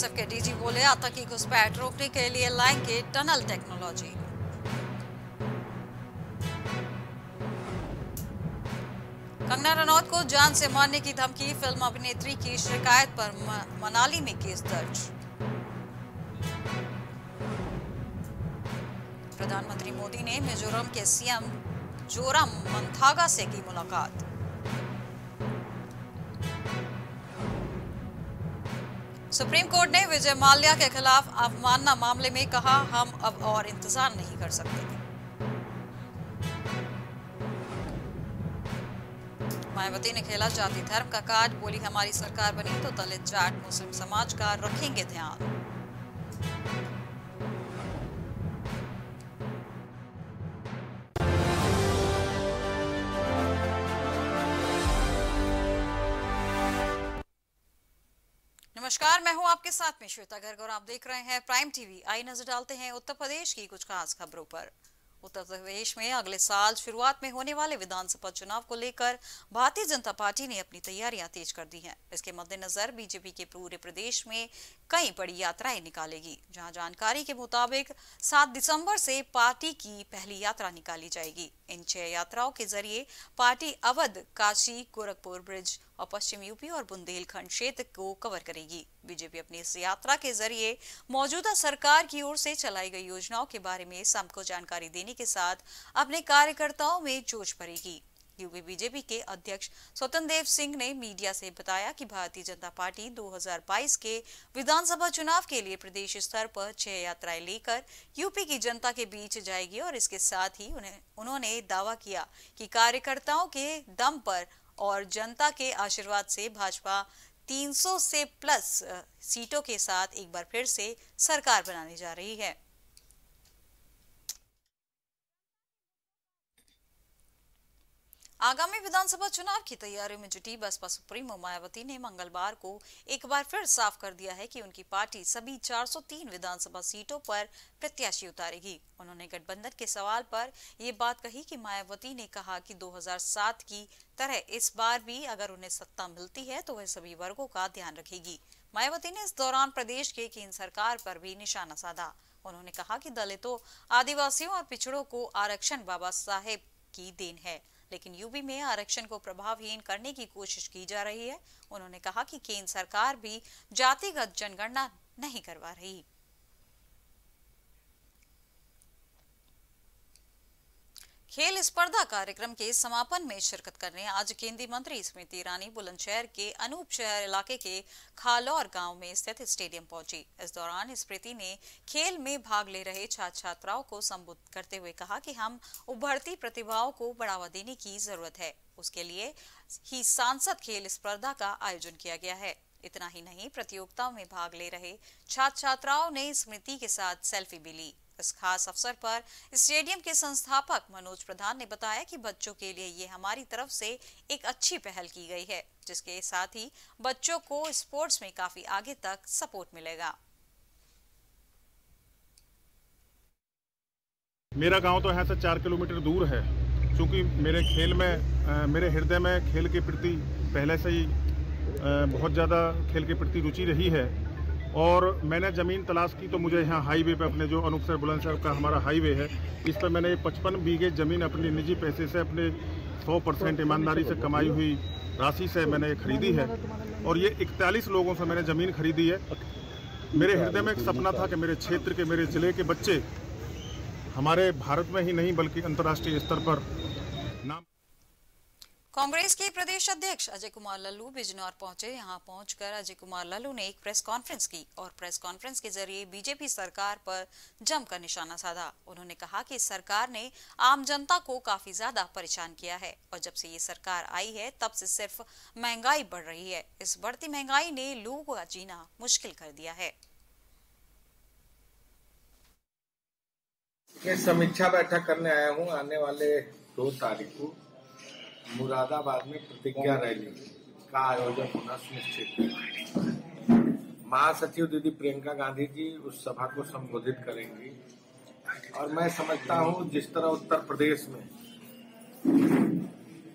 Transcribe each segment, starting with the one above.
BSF के DG बोले आतंकी घुसपैठ रोकने के लिए लाएँगे टनल टेक्नोलॉजी। कंगना रनौत को जान से मारने की धमकी, फ़िल्म अभिनेत्री की शिकायत पर मनाली में केस दर्ज। प्रधानमंत्री मोदी ने मिजोरम के सीएम जोरम मंथागा से की मुलाकात। सुप्रीम कोर्ट ने विजय माल्या के खिलाफ अवमानना मामले में कहा, हम अब और इंतज़ार नहीं कर सकते। मायावती ने खेला जाति धर्म का कार्ड बोली, हमारी सरकार बनी तो दलित, जाट, मुस्लिम समाज का रखेंगे ध्यान। नमस्कार, मैं हूँ आपके साथ में श्वेता गर्ग और आप देख रहे हैं प्राइम टीवी। आई नज़र डालते हैं उत्तर प्रदेश की कुछ खास खबरों पर। उत्तर प्रदेश में अगले साल शुरुआत में होने वाले विधानसभा चुनाव को लेकर भारतीय जनता पार्टी ने अपनी तैयारियाँ तेज कर दी हैं। इसके मद्देनजर बीजेपी के पूरे प्रदेश में कई बड़ी यात्राएँ निकालेगी, जहाँ जानकारी के मुताबिक 7 दिसंबर से पार्टी की पहली यात्रा निकाली जाएगी। इन छह यात्राओं के ज़रिए पार्टी अवध, काशी, गोरखपुर ब्रिज और पश्चिम यूपी और बुंदेलखंड क्षेत्र को कवर करेगी। बीजेपी अपनी इस यात्रा के ज़रिए मौजूदा सरकार की ओर से चलाई गई योजनाओं के बारे में सबको जानकारी देने के साथ अपने कार्यकर्ताओं में जोश भरेगी। यूपी बीजेपी के अध्यक्ष स्वतंत्र देव सिंह ने मीडिया से बताया कि भारतीय जनता पार्टी 2022 के विधानसभा चुनाव के लिए प्रदेश स्तर पर छह यात्राएँ लेकर यूपी की जनता के बीच जाएगी और इसके साथ ही उन्हें, उन्होंने दावा किया कि कार्यकर्ताओं के दम पर और जनता के आशीर्वाद से भाजपा 300 से प्लस सीटों के साथ एक बार फिर से सरकार बनाने जा रही है। आगामी विधानसभा चुनाव की तैयारियों में जुटी बसपा सुप्रीमो मायावती ने मंगलवार को एक बार फिर साफ़ कर दिया है कि उनकी पार्टी सभी 403 विधानसभा सीटों पर प्रत्याशी उतारेगी। उन्होंने गठबंधन के सवाल पर ये बात कही कि मायावती ने कहा कि 2007 की तरह इस बार भी अगर उन्हें सत्ता मिलती है तो वह सभी वर्गों का ध्यान रखेगी। मायावती ने इस दौरान प्रदेश के केंद्र सरकार पर भी निशाना साधा। उन्होंने कहा कि दलितों, आदिवासियों और पिछड़ों को आरक्षण बाबा साहेब की देन है। लेकिन यूपी में आरक्षण को प्रभावहीन करने की कोशिश की जा रही है। उन्होंने कहा कि केंद्र सरकार भी जातिगत जनगणना नहीं करवा रही। खेल स्पर्धा कार्यक्रम के समापन में शिरकत करने आज केंद्रीय मंत्री स्मृति ईरानी बुलंदशहर के अनूप शहर इलाके के खालौर गाँव में स्थित स्टेडियम पहुँची। इस दौरान स्मृति ने खेल में भाग ले रहे छात्र छात्राओं को संबोधित करते हुए कहा कि हम उभरती प्रतिभाओं को बढ़ावा देने की ज़रूरत है। उसके लिए ही सांसद खेल स्पर्धा का आयोजन किया गया है। इतना ही नहीं, प्रतियोगिताओं में भाग ले रहे छात्र छात्राओं ने स्मृति के साथ सेल्फी भी ली। इस खास अवसर पर स्टेडियम के संस्थापक मनोज प्रधान ने बताया कि बच्चों के लिए ये हमारी तरफ़ से एक अच्छी पहल की गई है, जिसके साथ ही बच्चों को स्पोर्ट्स में काफ़ी आगे तक सपोर्ट मिलेगा। मेरा गाँव तो यहाँ से चार किलोमीटर दूर है, क्योंकि मेरे खेल में मेरे हृदय में खेल के प्रति पहले से ही बहुत ज़्यादा खेल के प्रति रुचि रही है। और मैंने ज़मीन तलाश की तो मुझे यहाँ हाईवे पे अपने जो अनूपसर बुलंदशहर का हमारा हाईवे है, इस पर मैंने पचपन बीघे ज़मीन अपने निजी पैसे से अपने सौ परसेंट ईमानदारी से कमाई हुई राशि से मैंने खरीदी है और ये इकतालीस लोगों से मैंने ज़मीन खरीदी है। मेरे हृदय में एक सपना था कि मेरे क्षेत्र के, मेरे ज़िले के बच्चे हमारे भारत में ही नहीं, बल्कि अंतर्राष्ट्रीय स्तर पर कांग्रेस के प्रदेश अध्यक्ष अजय कुमार लल्लू बिजनौर पहुँचे। यहाँ पहुंचकर अजय कुमार लल्लू ने एक प्रेस कॉन्फ्रेंस की और प्रेस कॉन्फ्रेंस के ज़रिए बीजेपी सरकार पर जमकर निशाना साधा। उन्होंने कहा कि सरकार ने आम जनता को काफ़ी ज़्यादा परेशान किया है और जब से ये सरकार आई है, तब से सिर्फ़ महँगाई बढ़ रही है। इस बढ़ती महँगाई ने लोगों का जीना मुश्किल कर दिया है। समीक्षा बैठक करने आया हूँ आने वाले दो तारीख को। मुरादाबाद में प्रतिज्ञा रैली का आयोजन होना सुनिश्चित है। महासचिव दीदी प्रियंका गांधी जी उस सभा को संबोधित करेंगी। और मैं समझता हूँ जिस तरह उत्तर प्रदेश में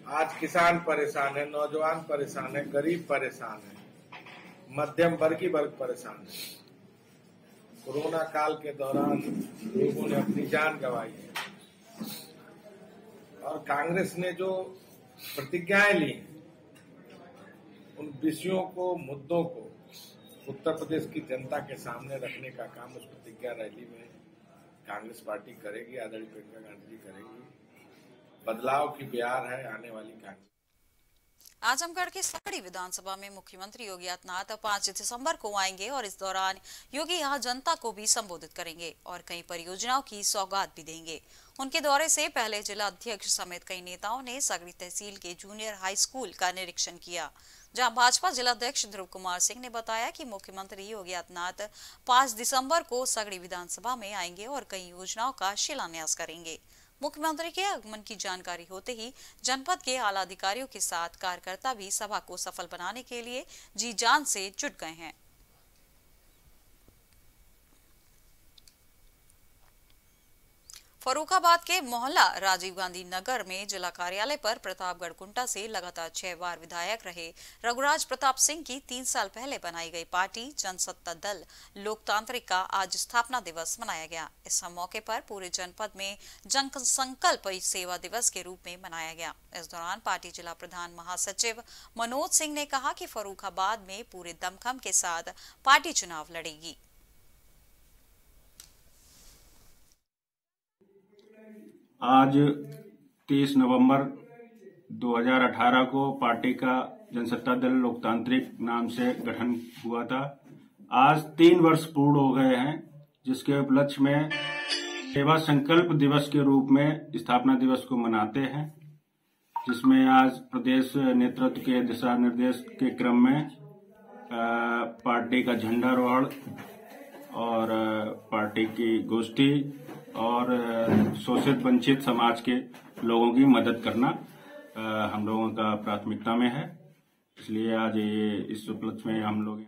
आज किसान परेशान है, नौजवान परेशान है, गरीब परेशान है, मध्यम वर्गीय वर्ग परेशान है। कोरोना काल के दौरान लोगों ने अपनी जान गंवाई है। और कांग्रेस ने जो प्रतिज्ञाएँ ली। उन विषयों को, मुद्दों को उत्तर प्रदेश की जनता के सामने रखने का काम उस प्रतिज्ञा रैली में कांग्रेस पार्टी करेगी, आदरणीय प्रियंका गांधी जी करेंगी। बदलाव की बिहार है, आने वाली कांग्रेस आजमगढ़ के सकड़ी विधानसभा में मुख्यमंत्री योगी आदित्यनाथ पाँच दिसंबर को आएँगे और इस दौरान योगी यहाँ जनता को भी संबोधित करेंगे और कई परियोजनाओं की सौगात भी देंगे। उनके दौरे से पहले जिला अध्यक्ष समेत कई नेताओं ने सगड़ी तहसील के जूनियर हाई स्कूल का निरीक्षण किया। जहाँ भाजपा जिलाध्यक्ष ध्रुव कुमार सिंह ने बताया कि मुख्यमंत्री योगी आदित्यनाथ पाँच दिसंबर को सगड़ी विधानसभा में आएँगे और कई योजनाओं का शिलान्यास करेंगे। मुख्यमंत्री के आगमन की जानकारी होते ही जनपद के आला अधिकारियों के साथ कार्यकर्ता भी सभा को सफल बनाने के लिए जी जान से जुट गए हैं। फरूखाबाद के मोहल्ला राजीव गांधी नगर में जिला कार्यालय पर प्रतापगढ़ कुंटा से लगातार छह बार विधायक रहे रघुराज प्रताप सिंह की तीन साल पहले बनाई गई पार्टी, जनसत्ता दल, लोकतांत्रिक का आज स्थापना दिवस मनाया गया। इस मौके पर पूरे जनपद में जन संकल्प सेवा दिवस के रूप में मनाया गया। इस दौरान पार्टी जिला प्रधान महासचिव मनोज सिंह ने कहा कि फरूखाबाद में पूरे दमखम के साथ पार्टी चुनाव लड़ेगी। आज 30 नवंबर 2018 को पार्टी का जनसत्ता दल लोकतांत्रिक नाम से गठन हुआ था। आज तीन वर्ष पूर्ण हो गए हैं, जिसके उपलक्ष्य में सेवा संकल्प दिवस के रूप में स्थापना दिवस को मनाते हैं, जिसमें आज प्रदेश नेतृत्व के दिशा निर्देश के क्रम में पार्टी का झंडारोहण और पार्टी की गोष्ठी और शोषित वंचित समाज के लोगों की मदद करना हम लोगों का प्राथमिकता में है। इसलिए आज ये, इस उपलक्ष्य में हम लोग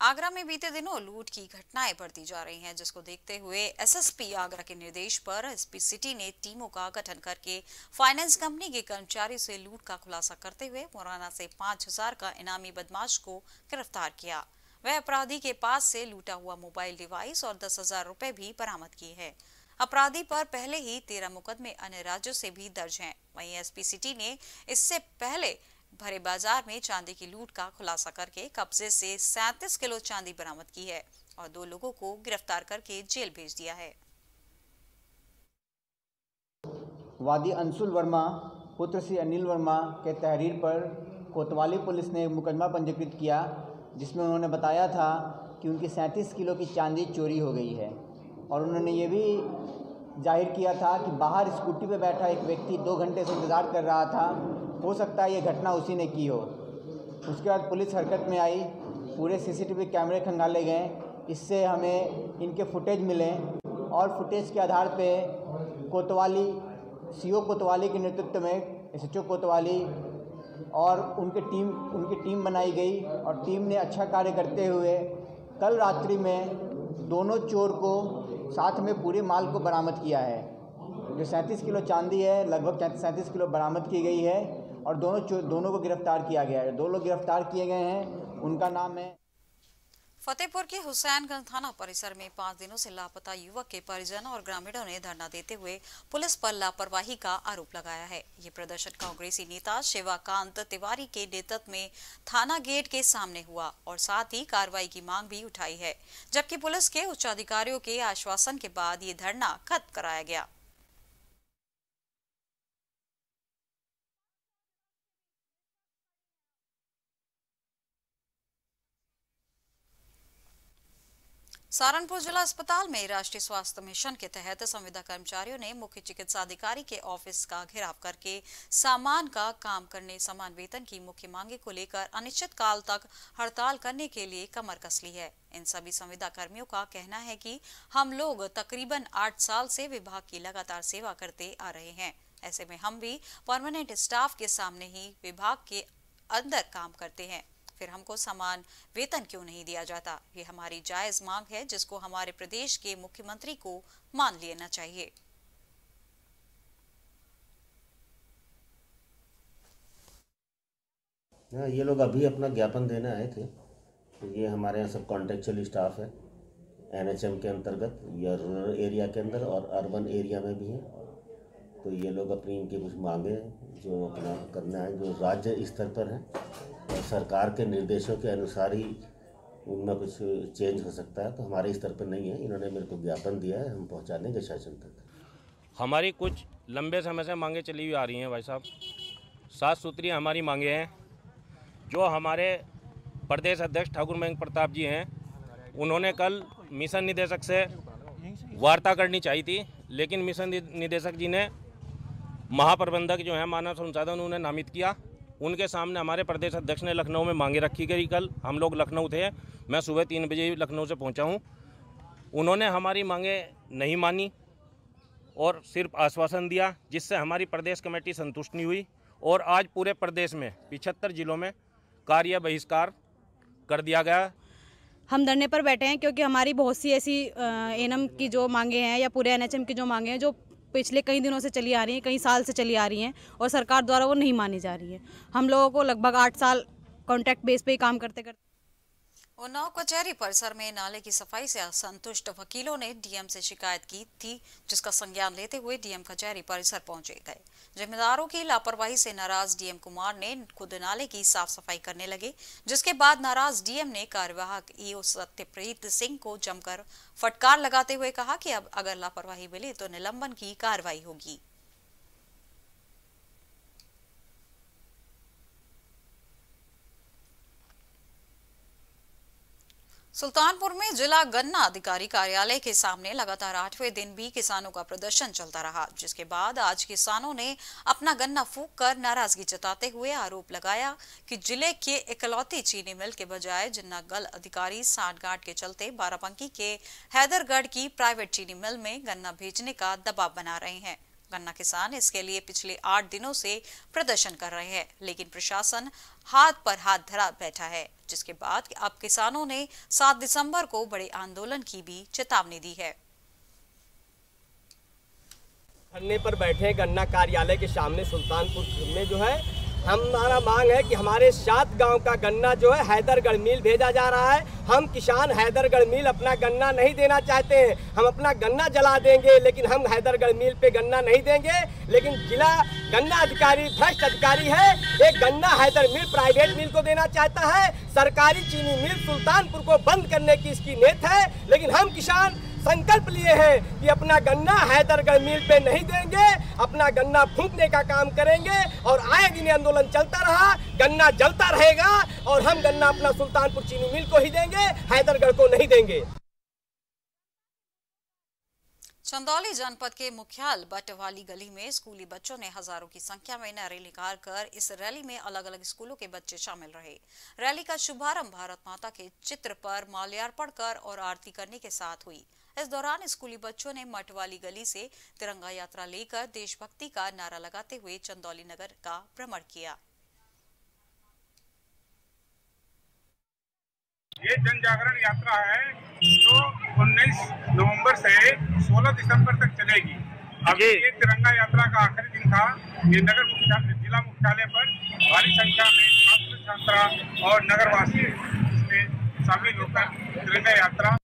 आगरा में बीते दिनों लूट की घटनाएँ बढ़ती जा रही हैं, जिसको देखते हुए एसएसपी आगरा के निर्देश पर एसपी सिटी ने टीमों का गठन करके फाइनेंस कंपनी के कर्मचारी से लूट का खुलासा करते हुए मुराना से पाँच हज़ार का इनामी बदमाश को गिरफ़्तार किया। वह अपराधी के पास से लूटा हुआ मोबाइल डिवाइस और दस हज़ार रूपए भी बरामद किए हैं। अपराधी पर पहले ही तेरह मुकदमे अन्य राज्यों से भी दर्ज हैं। वहीं एसपी सिटी ने इससे पहले भरे बाज़ार में चांदी की लूट का खुलासा करके कब्जे से सैतीस किलो चांदी बरामद की है और दो लोगों को गिरफ़्तार करके जेल भेज दिया है। वादी अंशुल वर्मा, पुत्र श्री अनिल वर्मा के तहरीर पर कोतवाली पुलिस ने मुकदमा पंजीकृत किया जिसमें उन्होंने बताया था कि उनकी सैंतीस किलो की चांदी चोरी हो गई है। और उन्होंने ये भी ज़ाहिर किया था कि बाहर स्कूटी पर बैठा एक व्यक्ति दो घंटे से इंतज़ार कर रहा था। हो सकता है ये घटना उसी ने की हो। उसके बाद पुलिस हरकत में आई, पूरे सीसीटीवी कैमरे खंगाले गए। इससे हमें इनके फुटेज मिले और फुटेज के आधार पे कोतवाली, सीओ कोतवाली के नेतृत्व में, एसएचओ कोतवाली और उनके टीम, उनकी टीम बनाई गई और टीम ने अच्छा कार्य करते हुए कल रात्रि में दोनों चोर को साथ में पूरे माल को बरामद किया है। जो सैंतीस किलो चांदी है, लगभग सैंतीस किलो बरामद की गई है और दोनों दोनों को गिरफ़्तार किया गया है। दो लोग गिरफ़्तार किए गए हैं। उनका नाम है फतेहपुर के हुसैनगंज थाना परिसर में पाँच दिनों से लापता युवक के परिजन और ग्रामीणों ने धरना देते हुए पुलिस पर लापरवाही का आरोप लगाया है। ये प्रदर्शन कांग्रेसी नेता शिवाकांत तिवारी के नेतृत्व में थाना गेट के सामने हुआ और साथ ही कार्रवाई की मांग भी उठाई है, जबकि पुलिस के उच्च अधिकारियों के आश्वासन के बाद ये धरना खत्म कराया गया। सहारनपुर जिला अस्पताल में राष्ट्रीय स्वास्थ्य मिशन के तहत संविदा कर्मचारियों ने मुख्य चिकित्सा अधिकारी के ऑफ़िस का घेराव करके सामान का काम करने, समान वेतन की मुख्य मांगे को लेकर अनिश्चित काल तक हड़ताल करने के लिए कमर कस ली है। इन सभी संविदा कर्मियों का कहना है कि हम लोग तकरीबन आठ साल से विभाग की लगातार सेवा करते आ रहे हैं। ऐसे में हम भी परमानेंट स्टाफ के सामने ही विभाग के अंदर काम करते हैं। फिर हमको समान वेतन क्यों नहीं दिया जाता? ये हमारी जायज़ मांग है जिसको हमारे प्रदेश के मुख्यमंत्री को मान लेना चाहिए। हाँ, ये लोग अभी अपना ज्ञापन देने आए थे। तो ये हमारे यहाँ सब कॉन्टेक्चुअल स्टाफ है एनएचएम के अंतर्गत या रूरल एरिया के अंदर और अर्बन एरिया में भी है। तो ये लोग अपनी इनकी कुछ मांगे जो अपना करना है जो राज्य स्तर पर है। सरकार के निर्देशों के अनुसार ही उनमें कुछ चेंज हो सकता है तो हमारे स्तर पर नहीं है। इन्होंने मेरे को ज्ञापन दिया है, हम पहुँचा देंगे शासन तक। हमारी कुछ लंबे समय से मांगे चली हुई आ रही हैं भाई साहब। सात सूत्री हमारी मांगे हैं। जो हमारे प्रदेश अध्यक्ष ठाकुर मयंक प्रताप जी हैं, उन्होंने कल मिशन निदेशक से वार्ता करनी चाहिए थी, लेकिन मिशन निदेशक जी ने महाप्रबंधक जो है, मानव संसाधन, उन्हें नामित किया। उनके सामने हमारे प्रदेश अध्यक्ष ने लखनऊ में मांगे रखी गई। कल हम लोग लखनऊ थे। मैं सुबह तीन बजे लखनऊ से पहुँचा हूँ। उन्होंने हमारी मांगे नहीं मानी और सिर्फ़ आश्वासन दिया, जिससे हमारी प्रदेश कमेटी संतुष्ट नहीं हुई और आज पूरे प्रदेश में, पिछहत्तर जिलों में कार्य बहिष्कार कर दिया गया। हम धरने पर बैठे हैं, क्योंकि हमारी बहुत सी ऐसी एनएम की जो मांगे हैं या पूरे एनएचएम की जो मांगे हैं, जो पिछले कई दिनों से चली आ रही हैं, कई साल से चली आ रही हैं और सरकार द्वारा वो नहीं मानी जा रही है। हम लोगों को लगभग आठ साल कॉन्ट्रैक्ट बेस पर ही काम करते करते उन्नाव कचहरी परिसर में नाले की सफ़ाई से असंतुष्ट वकीलों ने डीएम से शिकायत की थी, जिसका संज्ञान लेते हुए डीएम कचहरी परिसर पहुँचे गए। जिम्मेदारों की लापरवाही से नाराज़ डीएम कुमार ने खुद नाले की साफ़ सफ़ाई करने लगे, जिसके बाद नाराज़ डीएम ने कार्यवाहक ईओ सत्यप्रीत सिंह को जमकर फटकार लगाते हुए कहा कि अब अगर लापरवाही मिली तो निलंबन की कार्रवाई होगी। सुल्तानपुर में जिला गन्ना अधिकारी कार्यालय के सामने लगातार आठवें दिन भी किसानों का प्रदर्शन चलता रहा, जिसके बाद आज किसानों ने अपना गन्ना फूक कर नाराज़गी जताते हुए आरोप लगाया कि ज़िले के इकलौती चीनी मिल के बजाय जिन्ना गल अधिकारी सांठगांठ के चलते बाराबंकी के हैदरगढ़ की प्राइवेट चीनी मिल में गन्ना भेजने का दबाव बना रहे हैं। गन्ना किसान इसके लिए पिछले आठ दिनों से प्रदर्शन कर रहे हैं, लेकिन प्रशासन हाथ पर हाथ धरा बैठा है, जिसके बाद अब किसानों ने 7 दिसंबर को बड़े आंदोलन की भी चेतावनी दी है। धरने पर बैठे गन्ना कार्यालय के सामने सुल्तानपुर में जो है हमारा मांग है कि हमारे सात गाँव का गन्ना जो है हैदरगढ़ मिल भेजा जा रहा है। हम किसान हैदरगढ़ मिल अपना गन्ना नहीं देना चाहते हैं। हम अपना गन्ना जला देंगे, लेकिन हम हैदरगढ़ मिल पे गन्ना नहीं देंगे। लेकिन जिला गन्ना अधिकारी, भ्रष्ट अधिकारी है, एक गन्ना हैदर मिल, प्राइवेट मिल को देना चाहता है। सरकारी चीनी मिल सुल्तानपुर को बंद करने की इसकी नेत है। लेकिन हम किसान संकल्प लिए हैं कि अपना गन्ना हैदरगढ़ मिल पे नहीं देंगे, अपना गन्ना फूकने का काम करेंगे और आए दिन आंदोलन चलता रहा, गन्ना जलता रहेगा और हम गन्ना अपना सुल्तानपुर चीनी मिल को ही देंगे, हैदरगढ़ को नहीं देंगे। चंदौली जनपद के मुख्याल बटवाली गली में स्कूली बच्चों ने हज़ारों की संख्या में नारे निकाल कर इस रैली में अलग अलग स्कूलों के बच्चे शामिल रहे। रैली का शुभारंभ भारत माता के चित्र पर माल्यार्पण कर और आरती करने के साथ हुई। इस दौरान स्कूली बच्चों ने मठवाली गली से तिरंगा यात्रा लेकर देशभक्ति का नारा लगाते हुए चंदौली नगर का भ्रमण किया। ये जन जागरण यात्रा है जो 19 नवंबर से 16 दिसंबर तक चलेगी। अभी ये तिरंगा यात्रा का आखिरी दिन था। ये नगर मुख्यालय जिला मुख्यालय पर भारी संख्या में छात्र छात्रा और नगरवासी इसमें शामिल होकर तिरंगा यात्रा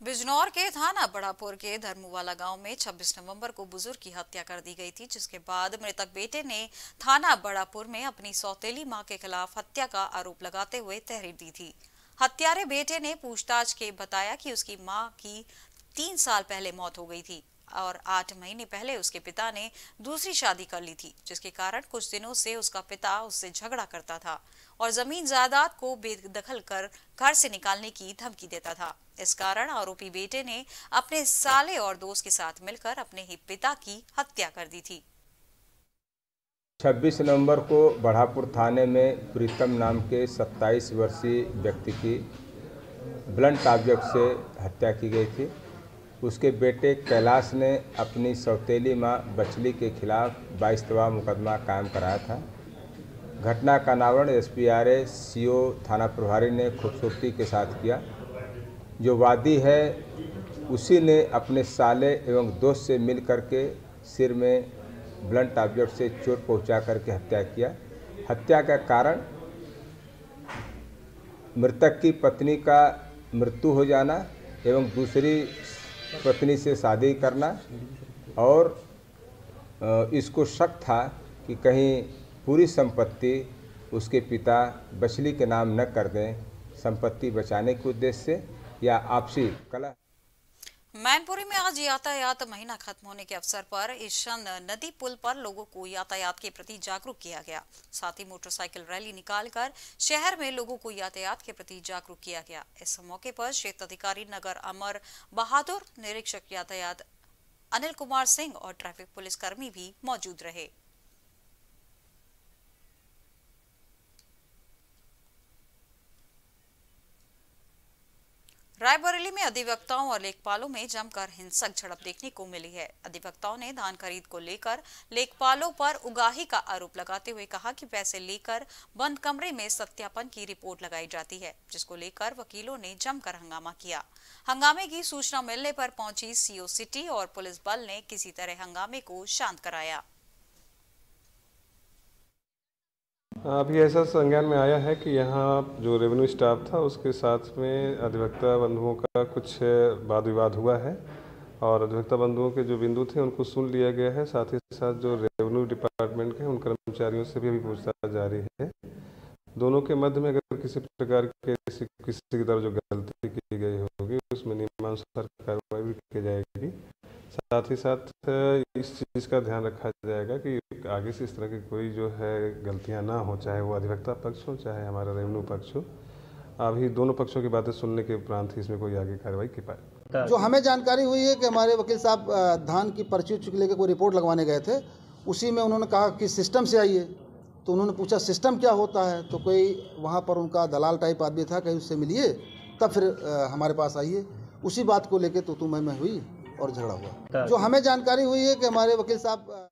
बिजनौर के थाना बड़ापुर के धर्मुवाला गाँव में 26 नवंबर को बुज़ुर्ग की हत्या कर दी गई थी, जिसके बाद मृतक बेटे ने थाना बड़ापुर में अपनी सौतेली माँ के खिलाफ हत्या का आरोप लगाते हुए तहरीर दी थी। हत्यारे बेटे ने पूछताछ के बताया कि उसकी माँ की तीन साल पहले मौत हो गई थी। और आठ महीने पहले उसके पिता ने दूसरी शादी कर ली थी, जिसके कारण कुछ दिनों से उसका पिता उससे झगड़ा करता था और ज़मीन जायदाद को बेदखल कर घर से निकालने की धमकी देता था। इस कारण आरोपी बेटे ने अपने साले और दोस्त के साथ मिलकर अपने ही पिता की हत्या कर दी थी। 26 नवंबर को बढ़ापुर थाने में प्रीतम नाम के 27 वर्षीय व्यक्ति की ब्लंट ऑब्जेक्ट से हत्या की गई थी। उसके बेटे कैलाश ने अपनी सौतेली माँ बचली के खिलाफ बाईसवा मुकदमा कायम कराया था। घटना का अनावरण S P R A C O थाना प्रभारी ने खूबसूरती के साथ किया। जो वादी है, उसी ने अपने साले एवं दोस्त से मिल करके सिर में ब्लंट ऑब्जेक्ट से चोट पहुँचा करके हत्या किया। हत्या का कारण, मृतक की पत्नी का मृत्यु हो जाना एवं दूसरी पत्नी से शादी करना और इसको शक था कि कहीं पूरी संपत्ति उसके पिता बछली के नाम न कर दें, संपत्ति बचाने के उद्देश्य से या आपसी कला मैनपुरी में आज यातायात महीना खत्म होने के अवसर पर ईशान नदी पुल पर लोगों को यातायात के प्रति जागरूक किया गया। साथ ही मोटरसाइकिल रैली निकालकर शहर में लोगों को यातायात के प्रति जागरूक किया गया। इस मौके पर क्षेत्र अधिकारी नगर अमर बहादुर, निरीक्षक यातायात अनिल कुमार सिंह और ट्रैफ़िक पुलिस कर्मी भी मौजूद रहे। रायबरेली में अधिवक्ताओं और लेखपालों में जमकर हिंसक झड़प देखने को मिली है। अधिवक्ताओं ने धान खरीद को लेकर लेखपालों पर उगाही का आरोप लगाते हुए कहा कि पैसे लेकर बंद कमरे में सत्यापन की रिपोर्ट लगाई जाती है, जिसको लेकर वकीलों ने जमकर हंगामा किया। हंगामे की सूचना मिलने पर पहुँची सीओ सिटी और पुलिस बल ने किसी तरह हंगामे को शांत कराया। अभी ऐसा संज्ञान में आया है कि यहाँ जो रेवेन्यू स्टाफ था, उसके साथ में अधिवक्ता बंधुओं का कुछ वाद विवाद हुआ है। और अधिवक्ता बंधुओं के जो बिंदु थे, उनको सुन लिया गया है। साथ ही साथ जो रेवेन्यू डिपार्टमेंट के उन कर्मचारियों से भी अभी पूछताछ जारी है। दोनों के मध्य में अगर किसी प्रकार के किसी की तरफ़ जो गलती की गई होगी, उसमें नियमानुसार कार्रवाई भी की जाएगी। साथ ही साथ इस चीज़ का ध्यान रखा जाएगा कि आगे से इस तरह की कोई जो है गलतियाँ ना हो, चाहे वो अधिवक्ता पक्ष हो, चाहे हमारा रेवेन्यू पक्ष हो। अभी दोनों पक्षों की बातें सुनने के उपरांत ही इसमें कोई आगे कार्रवाई की पाए। जो हमें जानकारी हुई है कि हमारे वकील साहब धान की पर्ची उर्ची लेकर कोई रिपोर्ट लगवाने गए थे, उसी में उन्होंने कहा कि सिस्टम से आइए। तो उन्होंने पूछा, सिस्टम क्या होता है? तो कोई वहाँ पर उनका दलाल टाइप आदमी था, कहीं उससे मिलिए, तब फिर हमारे पास आइए। उसी बात को लेकर तो तुम्हें में हुई। और झगड़ा हुआ। जो हमें जानकारी हुई है कि हमारे वकील साहब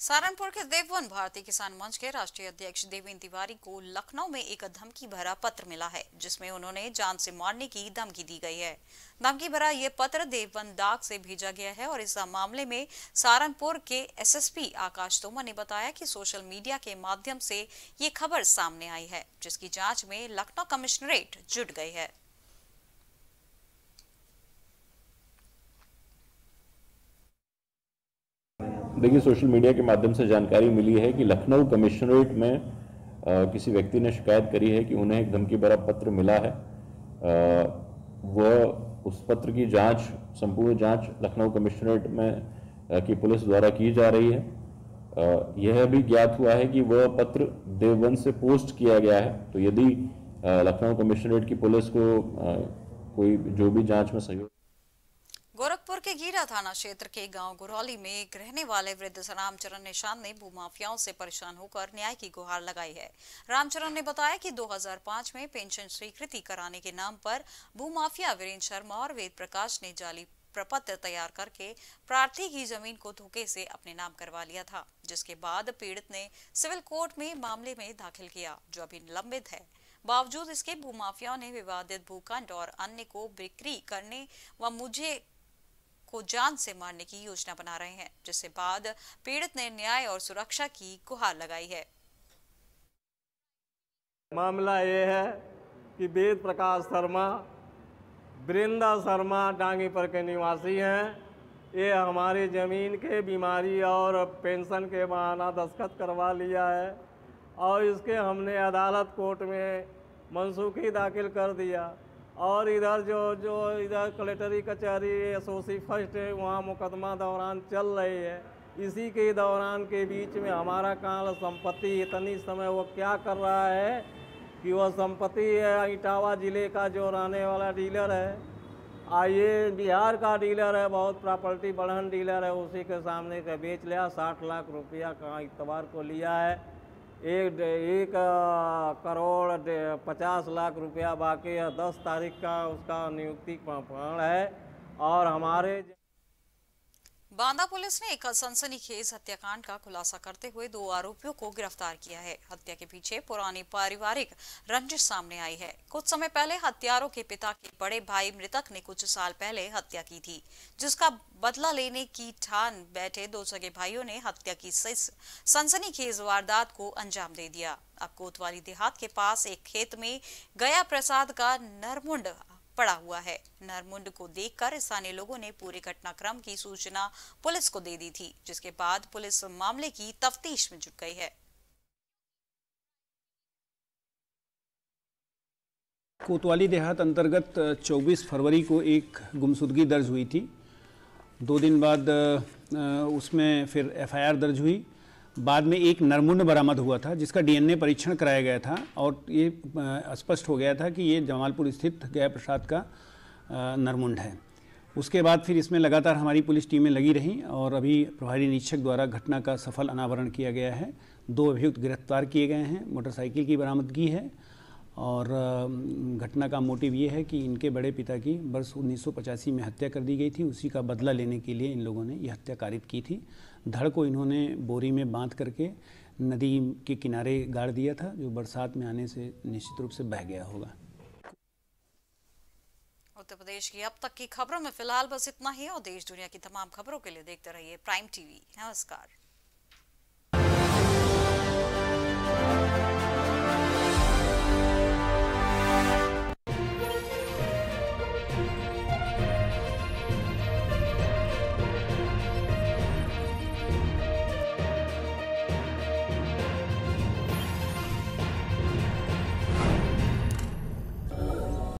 सहारनपुर के देववन भारतीय किसान मंच के राष्ट्रीय अध्यक्ष देवेंद्र तिवारी को लखनऊ में एक धमकी भरा पत्र मिला है जिसमें उन्होंने जान से मारने की धमकी दी गई है। धमकी भरा ये पत्र देववन डाक से भेजा गया है और इस मामले में सहारनपुर के एसएसपी आकाश तोमर ने बताया कि सोशल मीडिया के माध्यम से ये खबर सामने आई है जिसकी जाँच में लखनऊ कमिश्नरेट जुट गई है। देखिए सोशल मीडिया के माध्यम से जानकारी मिली है कि लखनऊ कमिश्नरेट में अ, किसी व्यक्ति ने शिकायत करी है कि उन्हें एक धमकी भरा पत्र मिला है। वह उस पत्र की जाँच संपूर्ण जाँच लखनऊ कमिश्नरेट में अ, की पुलिस द्वारा की जा रही है। अ, यह भी ज्ञात हुआ है कि वह पत्र देवबंद से पोस्ट किया गया है। तो यदि लखनऊ कमिश्नरेट की पुलिस को कोई जो भी जाँच में सहयोग के गीरा थाना क्षेत्र के गाँव गुरौली में एक रहने वाले वृद्ध रामचरण निशान ने भूमाफियाओं से परेशान होकर न्याय की गुहार लगाई है। रामचरण ने बताया कि 2005 में पेंशन स्वीकृति कराने के नाम पर भूमाफिया वीरेंद्र शर्मा और वेद प्रकाश ने जाली प्रपत्र तैयार करके प्रार्थी की ज़मीन को धोखे से अपने नाम करवा लिया था, जिसके बाद पीड़ित ने सिविल कोर्ट में मामले में दाखिल किया, जो अभी निलंबित है। बावजूद इसके, भूमाफियाओं ने विवादित भूखंड और अन्य को बिक्री करने व मुझे को जान से मारने की योजना बना रहे हैं जिसके बाद पीड़ित ने न्याय और सुरक्षा की गुहार लगाई है। मामला ये है कि वेद प्रकाश शर्मा, वृंदा शर्मा डांगीपर के निवासी हैं। ये हमारी ज़मीन के बीमारी और पेंशन के बहाना दस्खत करवा लिया है और इसके हमने अदालत कोर्ट में मनसूखी दाखिल कर दिया। और इधर जो जो इधर कलेक्टरी, कचहरी, एसओसी, फ़र्स्ट है वहाँ मुकदमा दौरान चल रही है। इसी के दौरान के बीच में हमारा काल संपत्ति इतनी समय वो क्या कर रहा है कि वह संपत्ति है, इटावा ज़िले का जो रहने वाला डीलर है आ ये बिहार का डीलर है, बहुत प्रॉपर्टी बढ़न डीलर है, उसी के सामने का बेच लिया, साठ लाख रुपया का इतवार को लिया है। एक एक करोड़ पचास लाख रुपया बाकी है। दस तारीख का उसका नियुक्ति प्रमाण है। और हमारे बांदा पुलिस ने एक सनसनीखेज हत्याकांड का खुलासा करते हुए दो आरोपियों को गिरफ़्तार किया है। हत्या के पीछे पुरानी पारिवारिक रंजिश सामने आई है। कुछ समय पहले हत्यारों के पिता के बड़े भाई मृतक ने कुछ साल पहले हत्या की थी, जिसका बदला लेने की ठान बैठे दो सगे भाइयों ने हत्या की सनसनीखेज वारदात को अंजाम दे दिया। अब कोतवाली देहात के पास एक खेत में गया प्रसाद का नरमुंड पड़ा हुआ है। नरमुंड को देखकर स्थानीय लोगों ने पूरे घटनाक्रम की सूचना पुलिस को दे दी थी, जिसके बाद पुलिस मामले की तफ्तीश में जुट गई है। कोतवाली देहात अंतर्गत 24 फरवरी को एक गुमशुदगी दर्ज हुई थी। दो दिन बाद उसमें फिर एफआईआर दर्ज हुई। बाद में एक नरमुंड बरामद हुआ था, जिसका डीएनए परीक्षण कराया गया था और ये स्पष्ट हो गया था कि ये जमालपुर स्थित गया प्रसाद का नरमुंड है। उसके बाद फिर इसमें लगातार हमारी पुलिस टीमें लगी रहीं और अभी प्रभारी निरीक्षक द्वारा घटना का सफल अनावरण किया गया है। दो अभियुक्त गिरफ़्तार किए गए हैं, मोटरसाइकिल की बरामदगी है और घटना का मोटिव ये है कि इनके बड़े पिता की वर्ष उन्नीस सौ पचासी में हत्या कर दी गई थी। उसी का बदला लेने के लिए इन लोगों ने यह हत्या कारित की थी। धड़ को इन्होंने बोरी में बाँध करके नदी के किनारे गाड़ दिया था, जो बरसात में आने से निश्चित रूप से बह गया होगा। उत्तर प्रदेश की अब तक की खबरों में फ़िलहाल बस इतना ही, और देश दुनिया की तमाम खबरों के लिए देखते रहिए प्राइम टीवी। नमस्कार।